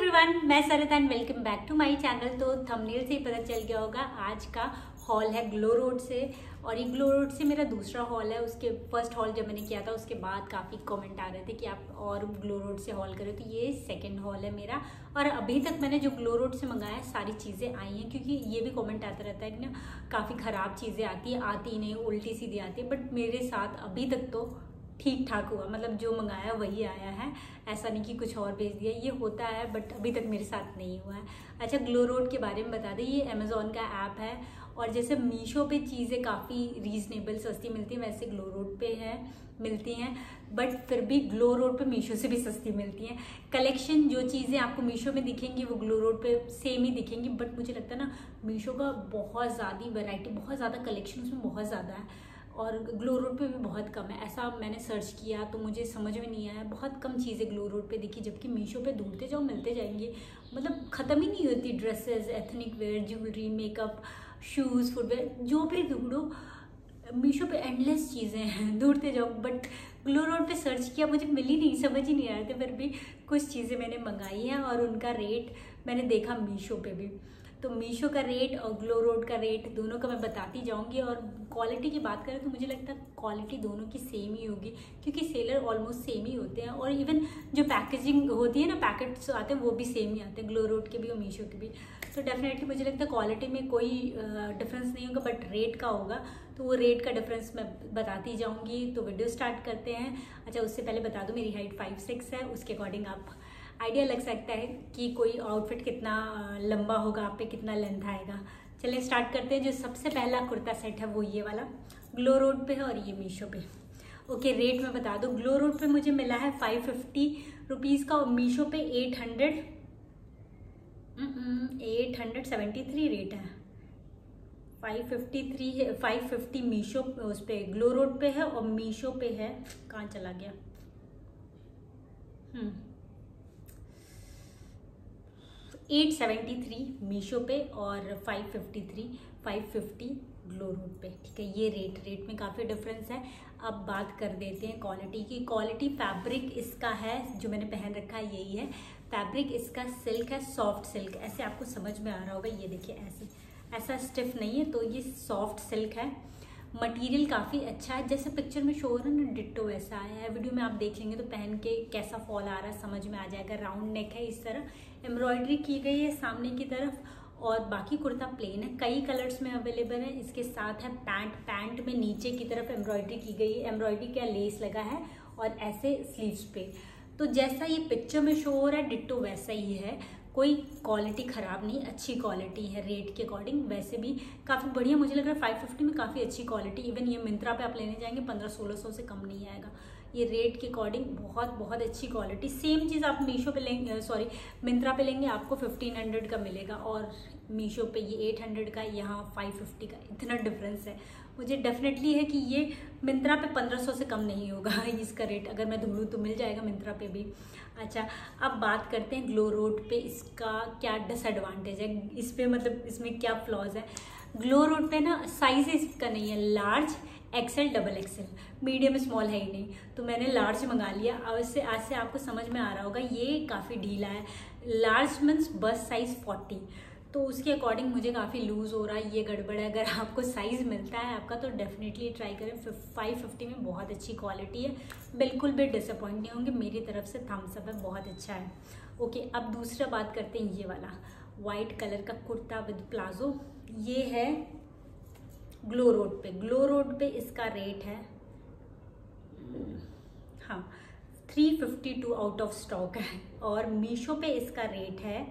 Everyone मैं Sarat and welcome back to my channel तो thumbnail से ही पता चल गया होगा, आज का हॉल है ग्लो रोड से और ये ग्लो रोड से मेरा दूसरा हॉल है. उसके फ़र्स्ट हॉल जब मैंने किया था, उसके बाद काफ़ी कमेंट आ रहे थे कि आप और ग्लो रोड से हॉल करें. तो ये सेकंड हॉल है मेरा और अभी तक मैंने जो ग्लो रोड से मंगाया सारी चीज़ें आई हैं क्योंकि ये भी कमेंट आता रहता है कि ना, काफ़ी ख़राब चीज़ें आती है, आती नहीं उल्टी सीधी आती है. बट मेरे साथ अभी तक तो ठीक ठाक हुआ। मतलब जो मंगाया वही आया है। ऐसा नहीं कि कुछ और भेज दिया। ये होता है बट अभी तक मेरे साथ नहीं हुआ है। अच्छा ग्लो रोड के बारे में बता दें। ये अमेज़ोन का ऐप है और जैसे मीशो पे चीज़ें काफ़ी रीजनेबल सस्ती मिलती हैं, वैसे ग्लो रोड पे है, मिलती हैं। बट फिर भी ग्लो रोड पे मीशो से भी सस्ती मिलती हैं। कलेक्शन जो चीज़ें आपको मीशो में दिखेंगी, वो ग्लो रोड पे सेम ही दिखेंगी। बट मुझे लगता है ना मीशो का बहुत ज़्यादा वैरायटी बहुत ज़्यादा कलेक्शन उसमें बहुत ज़्यादा है। और ग्लो रोड पे भी बहुत कम है। ऐसा मैंने सर्च किया तो मुझे समझ में नहीं आया। बहुत कम चीज़ें ग्लो रोड पे दिखी, जबकि मीशो पे ढूंढते जाओ, मिलते जाएँगे। मतलब ख़त्म ही नहीं होती dresses ethnic wear jewellery makeup shoes footwear जो भी ढूंढो, मीशो पे एंडलेस चीज़ें हैं। ढूंढते जाओ। बट ग्लो रोड पे सर्च किया, मुझे मिली नहीं, समझ ही नहीं आ रहे थे। फिर भी कुछ चीज़ें मैंने मंगाई हैं और उनका रेट मैंने देखा मीशो पे भी। तो मीशो का रेट और ग्लो रोड का रेट दोनों का मैं बताती जाऊँगी और क्वालिटी की बात करें तो मुझे लगता है क्वालिटी दोनों की सेम ही होगी, क्योंकि सेलर ऑलमोस्ट सेम ही होते हैं और इवन जो पैकेजिंग होती है ना पैकेट्स आते हैं, वो भी सेम ही आते हैं, ग्लो रोड के भी और मीशो के भी। तो डेफिनेटली मुझे लगता है क्वालिटी में कोई डिफरेंस नहीं होगा बट रेट का होगा। तो वो रेट का डिफरेंस मैं बताती जाऊँगी। तो वीडियो स्टार्ट करते हैं। अच्छा उससे पहले बता दूँ, मेरी हाइट फाइव सिक्स है, उसके अकॉर्डिंग आप आइडिया लग सकता है कि कोई आउटफिट कितना लंबा होगा, आप पे कितना लेंथ आएगा। चलिए स्टार्ट करते हैं। जो सबसे पहला कुर्ता सेट है वो ये वाला। ग्लो रोड पे है और ये मीशो पे। ओके रेट में बता दो। ग्लो रोड पे मुझे मिला है फाइव फिफ्टी रुपीज़ का और मीशो पे eight hundred eight hundred seventy three rate है। फाइव फिफ्टी थ्री है फाइव फिफ्टी मीशो उस पर ग्लो रोड पे है और मीशो पे है। कहाँ चला गया? हम्म। 873 मीशो पे और 553 550 ग्लो रोड पे, ठीक है? ये रेट रेट में काफ़ी डिफरेंस है। अब बात कर देते हैं क्वालिटी की। क्वालिटी फैब्रिक इसका है, जो मैंने पहन रखा है, यही है। फैब्रिक इसका सिल्क है सॉफ्ट सिल्क ऐसे आपको समझ में आ रहा होगा, ये देखिए, ऐसे, ऐसा स्टिफ नहीं है तो ये सॉफ्ट सिल्क है। मटेरियल काफ़ी अच्छा है। जैसे पिक्चर में शो हो रहा है ना डिट्टो वैसा आया है। वीडियो में आप देख लेंगे तो पहन के कैसा फॉल आ रहा है, समझ में आ जाएगा। राउंड नेक है इस तरह। एम्ब्रॉयडरी की गई है सामने की तरफ़। और बाकी कुर्ता प्लेन है। कई कलर्स में अवेलेबल है। इसके साथ है पैंट पैंट में नीचे की तरफ़ एम्ब्रॉयडरी की गई है। एम्ब्रॉयडरी का लेस लगा है और ऐसे स्लीव्स पे। तो जैसा ये पिक्चर में शो हो रहा है डिट्टो वैसा ही है। कोई क्वालिटी ख़राब नहीं, अच्छी क्वालिटी है रेट के अकॉर्डिंग वैसे भी काफ़ी बढ़िया, मुझे लग रहा है फाइव फिफ्टी में काफ़ी अच्छी क्वालिटी इवन ये मिंत्रा पे आप लेने जाएँगे, पंद्रह सोलह सौ से कम नहीं आएगा। ये रेट के अकॉर्डिंग बहुत बहुत अच्छी क्वालिटी सेम चीज़ आप मीशो पे लेंगे सॉरी मिंत्रा पे लेंगे, आपको फिफ्टीन हंड्रेड का मिलेगा और मीशो पे ये एट हंड्रेड का, यहाँ फाइव फिफ्टी का, इतना डिफरेंस है। मुझे डेफिनेटली है कि ये मिंत्रा पे पंद्रह सौ से कम नहीं होगा इसका रेट अगर मैं ढूंढूँ तो मिल जाएगा मिंत्रा पे भी। अच्छा अब बात करते हैं ग्लो रोड पे, इसका क्या डिसएडवांटेज है? इस पर मतलब इसमें क्या फ्लॉज है? ग्लो रोड पे ना साइज़ इसका नहीं है large XL double XL medium small है ही नहीं। तो मैंने लार्ज मंगा लिया। अब इससे, आज से आपको समझ में आ रहा होगा, ये काफ़ी ढीला है। लार्ज मीन्स बस साइज़ फोर्टी तो उसके अकॉर्डिंग मुझे काफ़ी लूज़ हो रहा है, ये गड़बड़ है। अगर आपको साइज़ मिलता है आपका तो डेफिनेटली ट्राई करें। फाइव फिफ्टी में बहुत अच्छी क्वालिटी है। बिल्कुल भी डिसअपॉइंट नहीं होंगे। मेरी तरफ़ से थम्सअप है, बहुत अच्छा है। ओके अब दूसरा बात करते हैं, ये वाला। वाइट कलर का कुर्ता विद प्लाजो ये है ग्लो रोड पे, ग्लो रोड पे इसका रेट है। हाँ three fifty two out of stock है और मीशो पे इसका रेट है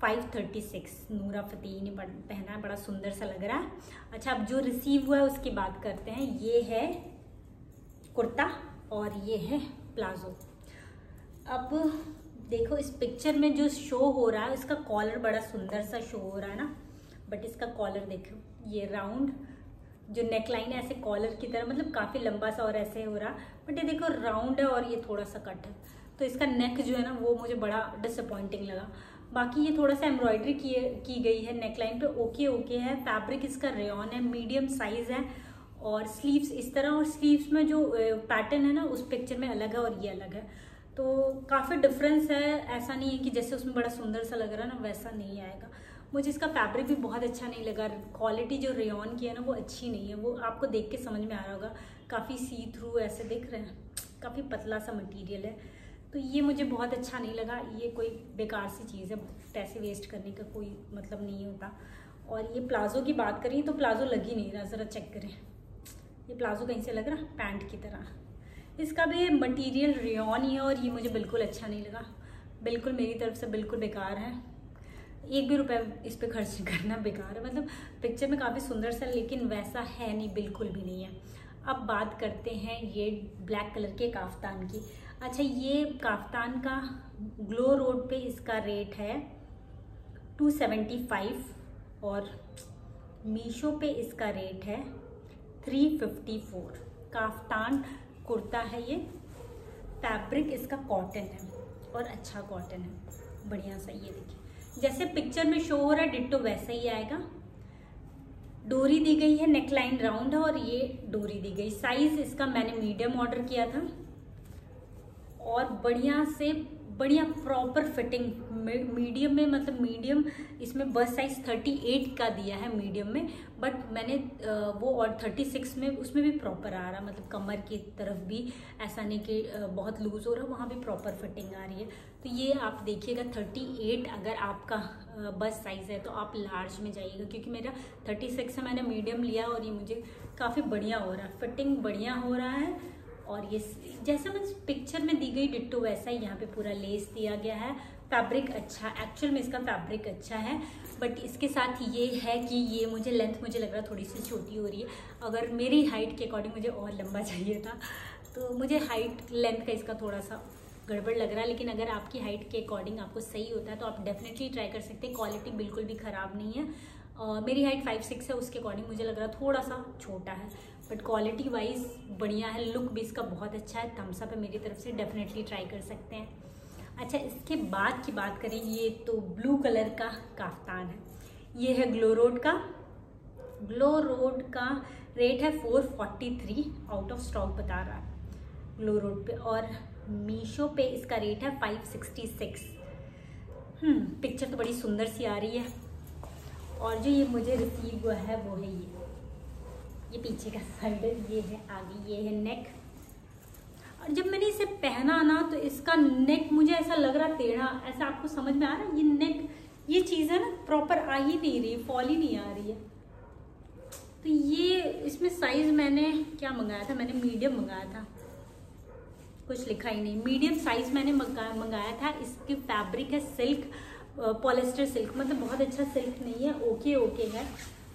फाइव थर्टी सिक्स नूरा फतेह ने पहना है बड़ा सुंदर सा लग रहा है। अच्छा अब जो रिसीव हुआ है उसकी बात करते हैं। ये है कुर्ता और ये है प्लाजो। अब देखो, इस पिक्चर में जो शो हो रहा है, इसका कॉलर बड़ा सुंदर सा शो हो रहा है ना। बट इसका कॉलर देखो। ये राउंड जो नेक लाइन है, ऐसे कॉलर की तरह मतलब काफ़ी लंबा सा और ऐसे हो रहा बट ये देखो राउंड है और ये थोड़ा सा कट है। तो इसका नेक जो है ना, वो मुझे बड़ा डिसअपॉइंटिंग लगा। बाकी ये थोड़ा सा एम्ब्रॉयडरी की की गई है नेकलाइन पे ओके ओके है। फैब्रिक इसका रेन है मीडियम साइज़ है, और स्लीव्स इस तरह, और स्लीव्स में जो पैटर्न है ना, उस पिक्चर में अलग है और ये अलग है। तो काफ़ी डिफरेंस है, ऐसा नहीं है कि जैसे उसमें बड़ा सुंदर सा लग रहा है ना, वैसा नहीं आएगा। मुझे इसका फैब्रिक भी बहुत अच्छा नहीं लगा। क्वालिटी जो रेन की है ना, वो अच्छी नहीं है। वो आपको देख के समझ में आ रहा होगा। काफ़ी सी थ्रू ऐसे दिख रहे हैं। काफ़ी पतला सा मटेरियल है। तो ये मुझे बहुत अच्छा नहीं लगा। ये कोई बेकार सी चीज़ है। पैसे वेस्ट करने का कोई मतलब नहीं होता। और ये प्लाज़ो की बात करें तो प्लाज़ो लग ही नहीं रहा। ज़रा चेक करें। ये प्लाज़ो कहीं से लग रहा? पैंट की तरह। इसका भी मटेरियल रेन ही है और ये मुझे बिल्कुल अच्छा नहीं लगा। बिल्कुल मेरी तरफ़ से बिल्कुल बेकार है। एक भी रुपए इस पर खर्च करना बेकार है। मतलब पिक्चर में काफ़ी सुंदर सा लेकिन वैसा है नहीं, बिल्कुल भी नहीं है। अब बात करते हैं ये ब्लैक कलर के काफ्तान की। अच्छा ये काफ्तान का ग्लो रोड पे इसका रेट है टू सेवेंटी फाइव और मीशो पे इसका रेट है three fifty four kaftan kurta है ये फैब्रिक इसका कॉटन है और अच्छा कॉटन है। बढ़िया सा, ये देखिए। जैसे पिक्चर में शो हो रहा है डिट्टो वैसा ही आएगा। डोरी दी गई है नेकलाइन राउंड है और ये डोरी दी गई। साइज़ इसका मैंने मीडियम ऑर्डर किया था। और बढ़िया से बढ़िया प्रॉपर फिटिंग मीडियम में मतलब मीडियम इसमें बस साइज़ 38 का दिया है मीडियम में बट मैंने वो और 36 में उसमें भी प्रॉपर आ रहा मतलब कमर की तरफ़ भी, ऐसा नहीं कि बहुत लूज हो रहा, वहाँ भी प्रॉपर फिटिंग आ रही है। तो ये आप देखिएगा 38 अगर आपका बस साइज़ है तो आप लार्ज में जाइएगा, क्योंकि मेरा 36 से मैंने मीडियम लिया और ये मुझे काफ़ी बढ़िया हो रहा है फिटिंग बढ़िया हो रहा है। और ये जैसा मैं पिक्चर में दी गई डिट्टो वैसा ही यहाँ पे पूरा लेस दिया गया है। फैब्रिक अच्छा एक्चुअल में इसका फैब्रिक अच्छा है। बट इसके साथ ये है कि ये मुझे लेंथ मुझे लग रहा थोड़ी सी छोटी हो रही है। अगर मेरी हाइट के अकॉर्डिंग मुझे और लंबा चाहिए था तो मुझे हाइट लेंथ का इसका थोड़ा सा गड़बड़ लग रहा है। लेकिन अगर आपकी हाइट के अकॉर्डिंग आपको सही होता है तो आप डेफिनेटली ट्राई कर सकते हैं। क्वालिटी बिल्कुल भी ख़राब नहीं है। uh, मेरी हाइट फाइव सिक्स है उसके अकॉर्डिंग मुझे लग रहा थोड़ा सा छोटा है। बट क्वालिटी वाइज बढ़िया है। लुक भी इसका बहुत अच्छा है। थम्सअप है मेरी तरफ़ से। डेफिनेटली ट्राई कर सकते हैं। अच्छा इसके बाद की बात करें, ये तो ब्लू कलर का काफ्तान है। ये है ग्लो रोड का। ग्लो रोड का रेट है four forty three out of stock बता रहा है ग्लो रोड पे। और मीशो पे इसका रेट है फाइव सिक्सटी सिक्स पिक्चर तो बड़ी सुंदर सी आ रही है। और जो ये मुझे रिसीव हुआ है, वो है ये। पीछे का है ये है आगे, ये है नेक और जब मैंने इसे पहना ना तो इसका नेक मुझे ऐसा लग रहा टेढ़ा, ऐसा आपको समझ में आ रहा है? ये नेक ये चीज़ है ना प्रॉपर आ ही नहीं रही फॉल ही नहीं आ रही है। तो ये, इसमें साइज़ मैंने क्या मंगाया था? मैंने मीडियम मंगाया था। कुछ लिखा ही नहीं। मीडियम साइज़ मैंने मंगाया था। इसकी फैब्रिक है सिल्क पॉलिस्टर सिल्क मतलब बहुत अच्छा सिल्क नहीं है ओके ओके है।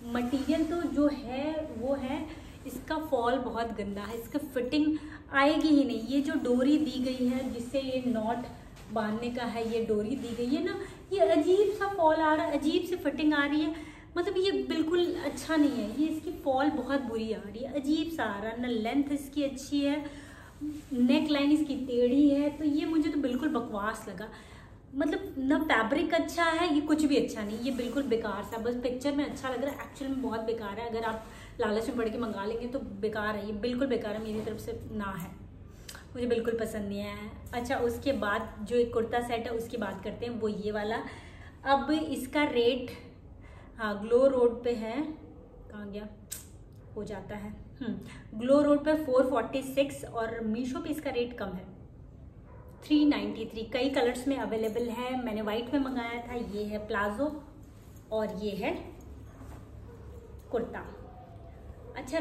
मटेरियल तो जो है, वो है, इसका फॉल बहुत गंदा है, इसका फिटिंग आएगी ही नहीं। ये जो डोरी दी गई है जिससे ये नॉट बांधने का है, ये डोरी दी गई है ना, ये अजीब सा फॉल आ रहा है, अजीब सी फिटिंग आ रही है। मतलब ये बिल्कुल अच्छा नहीं है, ये इसकी फॉल बहुत बुरी आ रही है, अजीब सा आ रहा है। ना लेंथ इसकी अच्छी है नेक लाइन इसकी टेढ़ी है तो ये मुझे तो बिल्कुल बकवास लगा। मतलब ना फैब्रिक अच्छा है, ये कुछ भी अच्छा नहीं, ये बिल्कुल बेकार सा बस पिक्चर में अच्छा लग रहा है एक्चुअल में बहुत बेकार है। अगर आप लालच में पढ़ के मंगा लेंगे तो बेकार है, ये बिल्कुल बेकार है, मेरी तरफ़ से ना है। मुझे बिल्कुल पसंद नहीं आया है। अच्छा उसके बाद जो एक कुर्ता सेट है, उसकी बात करते हैं, वो ये वाला। अब इसका रेट हाँ ग्लो रोड पे है। कहाँ गया? हो जाता है। ग्लो रोड पे 446 और मीशो पे इसका रेट कम है। 393 कई कलर्स में अवेलेबल है। मैंने वाइट में मंगाया था। ये है प्लाजो और ये है कुर्ता। अच्छा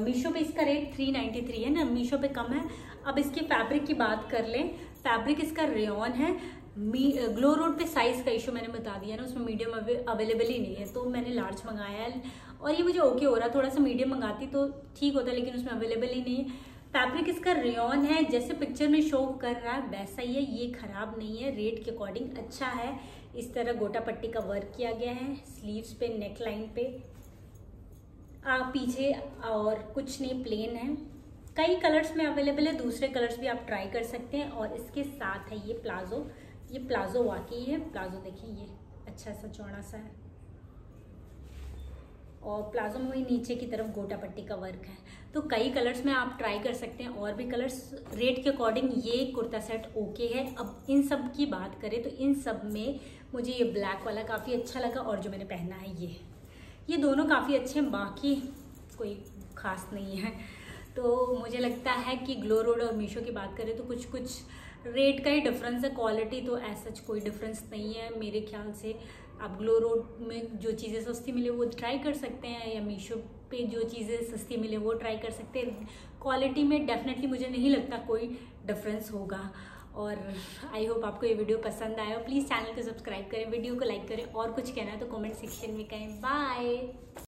मीशो पे इसका रेट 393 है ना? मीशो पे कम है। अब इसके फैब्रिक की बात कर लें। फैब्रिक इसका रेन है। मी ग्लो रोड पे साइज़ का इशू मैंने बता दिया ना, उसमें मीडियम अवेलेबल ही नहीं है। तो मैंने लार्ज मंगाया है। और ये मुझे ओके हो रहा थोड़ा सा मीडियम मंगाती तो ठीक होता, लेकिन उसमें अवेलेबल ही नहीं है। फैब्रिक इसका रेन है जैसे पिक्चर में शो कर रहा है वैसा ही है ये खराब नहीं है रेट के अकॉर्डिंग अच्छा है। इस तरह गोटा पट्टी का वर्क किया गया है स्लीव्स पे नेक लाइन पे। आ, पीछे और कुछ नहीं प्लेन है। कई कलर्स में अवेलेबल है दूसरे कलर्स भी आप ट्राई कर सकते हैं और इसके साथ है ये प्लाजो ये प्लाजो वाकई है। प्लाजो देखिए ये अच्छा सा चौड़ा सा है। और प्लाजो में वही नीचे की तरफ़ गोटा पट्टी का वर्क है। तो कई कलर्स में आप ट्राई कर सकते हैं, और भी कलर्स रेट के अकॉर्डिंग ये कुर्ता सेट ओके है। अब इन सब की बात करें तो इन सब में मुझे ये ब्लैक वाला काफ़ी अच्छा लगा, और जो मैंने पहना है ये। ये दोनों काफ़ी अच्छे हैं, बाकी कोई खास नहीं है। तो मुझे लगता है कि ग्लो रोड और मीशो की बात करें तो कुछ कुछ रेट का ही डिफरेंस है क्वालिटी तो ऐसा कोई डिफरेंस नहीं है। मेरे ख्याल से आप ग्लो रोड में जो चीज़ें सस्ती मिले वो ट्राई कर सकते हैं या मीशो पे जो चीज़ें सस्ती मिले वो ट्राई कर सकते हैं। क्वालिटी में डेफिनेटली मुझे नहीं लगता कोई डिफरेंस होगा। और आई होप आपको ये वीडियो पसंद आया। प्लीज़ चैनल को सब्सक्राइब करें वीडियो को लाइक करें और कुछ कहना है तो कमेंट सेक्शन में कहें। बाय